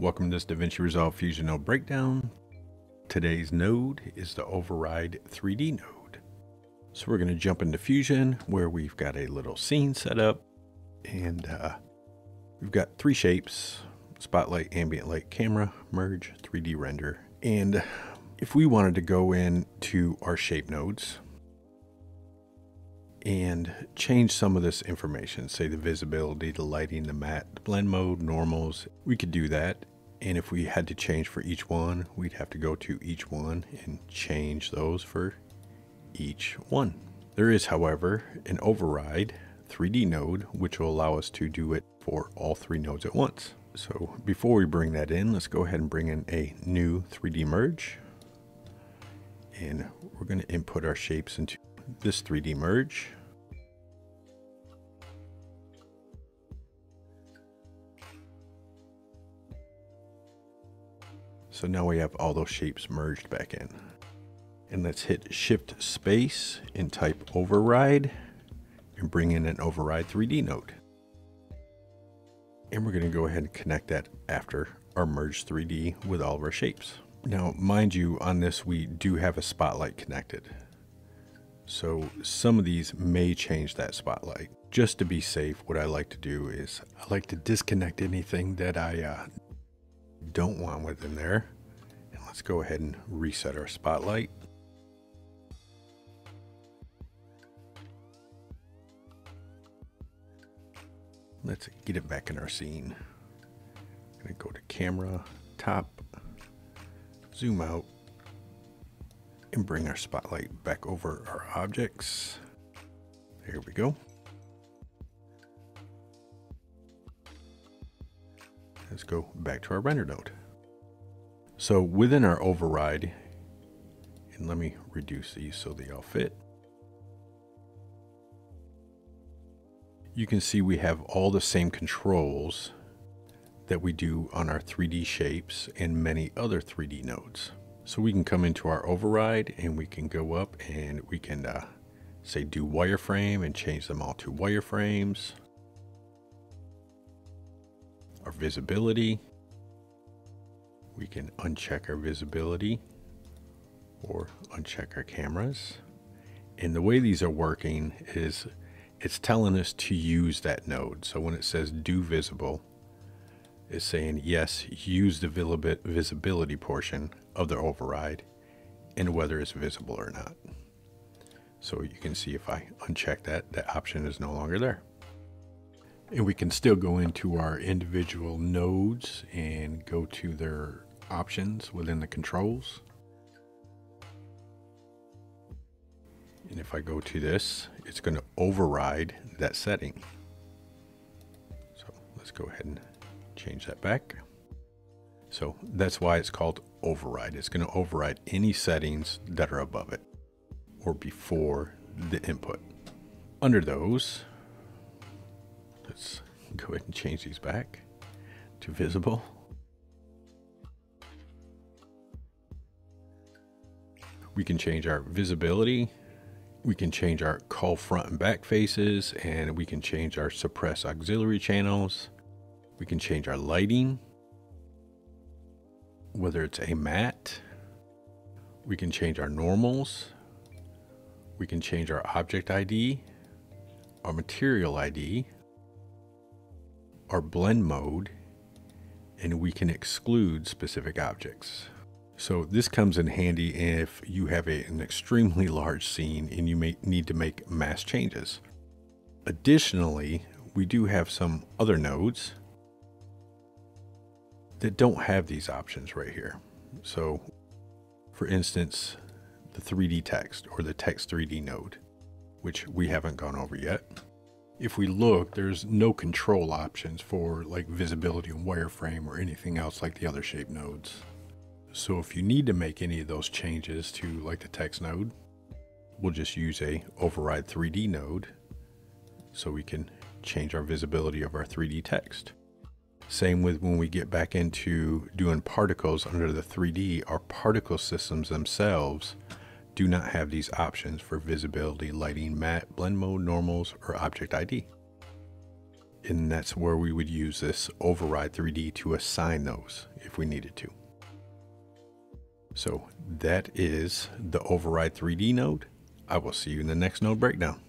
Welcome to this DaVinci Resolve Fusion node breakdown. Today's node is the Override 3D node. So we're going to jump into Fusion where we've got a little scene set up and uh, we've got three shapes, spotlight, ambient light, camera, merge, 3D render. And if we wanted to go into our shape nodes and change some of this information, say the visibility, the lighting, the matte, the blend mode, normals, we could do that. And if we had to change for each one, we'd have to go to each one and change those for each one. There is, however, an override 3D node, which will allow us to do it for all three nodes at once. So before we bring that in, let's go ahead and bring in a new 3D merge. And we're going to input our shapes into this 3D merge. So now we have all those shapes merged back in. And let's hit shift space and type override and bring in an override 3D node. And we're going to go ahead and connect that after our merge 3D with all of our shapes. Now, mind you, on this we do have a spotlight connected. So some of these may change that spotlight. Just to be safe, what I like to do is I like to disconnect anything that I uh, don't want within there. And let's go ahead and reset our spotlight. Let's get it back in our scene. I'm gonna go to camera, top, zoom out, and bring our spotlight back over our objects. There we go. Let's go back to our render node. So within our override, and let me reduce these so they all fit. You can see we have all the same controls that we do on our 3D shapes and many other 3D nodes. So we can come into our override and we can go up and we can uh, say do wireframe and change them all to wireframes. Our visibility, we can uncheck our visibility or uncheck our cameras. And the way these are working is it's telling us to use that node. So when it says do visible, it's saying yes, use the visibility portion of the override and whether it's visible or not. So you can see if I uncheck that, that option is no longer there. And we can still go into our individual nodes and go to their options within the controls. And if I go to this, it's going to override that setting. So let's go ahead and change that back. So that's why it's called override. It's going to override any settings that are above it or before the input. Under those, let's go ahead and change these back to visible. We can change our visibility. We can change our call front and back faces and we can change our suppress auxiliary channels. We can change our lighting whether it's a matte, we can change our normals, we can change our object ID, our material ID, our blend mode, and we can exclude specific objects. So this comes in handy if you have a, an extremely large scene and you may need to make mass changes. Additionally, we do have some other nodes that don't have these options right here. So for instance, the 3D text or the text 3D node, which we haven't gone over yet. If we look, there's no control options for like visibility and wireframe or anything else like the other shape nodes. So if you need to make any of those changes to like the text node, we'll just use a override 3D node so we can change our visibility of our 3D text. Same with when we get back into doing particles under the 3D, our particle systems themselves do not have these options for visibility, lighting, matte, blend mode, normals, or object ID. And that's where we would use this override 3D to assign those if we needed to. So that is the override 3D node. I will see you in the next node breakdown.